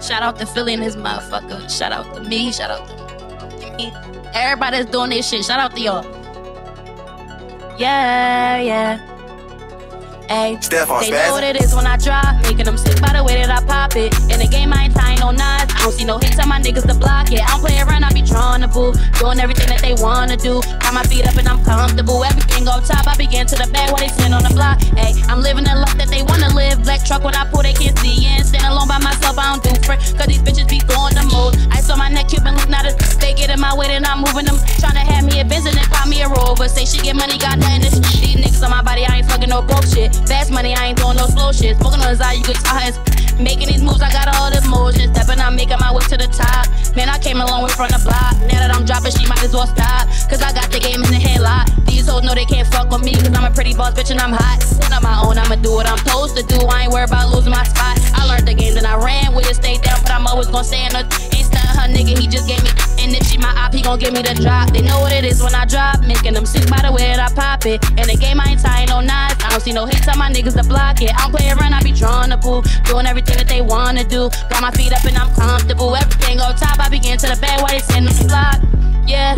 Shout out to Philly and his motherfucker. Shout out to me. Shout out to me. Everybody that's doing this shit. Shout out to y'all. Yeah, yeah. Ay, Stephon they know what it is when I drop, making them sick by the way that I pop it. In the game, I ain't tying no knots. I don't see no hits on my niggas to block it. I don't play around, I be drawing the boo, doing everything that they wanna do. Got my feet up and I'm comfortable. Everything on top, I begin to the back while they stand on the block. Hey, I'm living the life that they wanna live. Black truck when I pull, they can't see in. Stand alone by myself, I don't do they get in my way, then I'm moving them. Tryna have me a business and call me a rover. Say she get money, got nothing These niggas on my body, I ain't fucking no broke shit. Fast money, I ain't doing no slow shit. Smoking on the side, you could tell us. Making these moves, I got all the motion. Stepping, I'm making my way to the top. Man, I came a long way from the block. Now that I'm dropping, she might as well stop. Cause I got the game in the headlock. These hoes know they can't fuck with me. Cause I'm a pretty boss bitch and I'm hot. When I'm my own, I'ma do what I'm supposed to do. I ain't worried about losing my spot. I learned the game and I ran with it, stayed down, but I'm always gonna stay in the. Gon' give me the drop. They know what it is when I drop. Making them sick by the way that I pop it. In the game, I ain't tying no knots. I don't see no hits on my niggas to block it. I don't play around, I be drawing the pool. Doing everything that they wanna do. Got my feet up and I'm comfortable. Everything on top, I begin to the bed while they sitting on the block. Yeah.